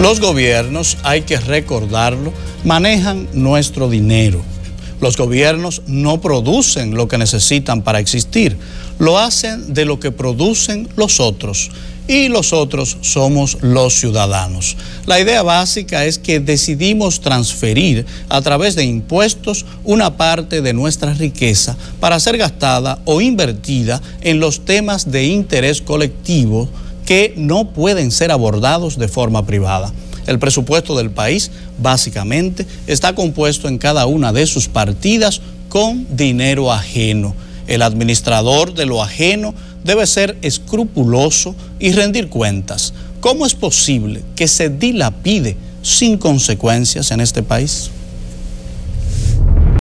Los gobiernos, hay que recordarlo, manejan nuestro dinero. Los gobiernos no producen lo que necesitan para existir, lo hacen de lo que producen los otros y los otros somos los ciudadanos. La idea básica es que decidimos transferir a través de impuestos una parte de nuestra riqueza para ser gastada o invertida en los temas de interés colectivo que no pueden ser abordados de forma privada. El presupuesto del país básicamente está compuesto en cada una de sus partidas con dinero ajeno. El administrador de lo ajeno debe ser escrupuloso y rendir cuentas. ¿Cómo es posible que se dilapide sin consecuencias en este país?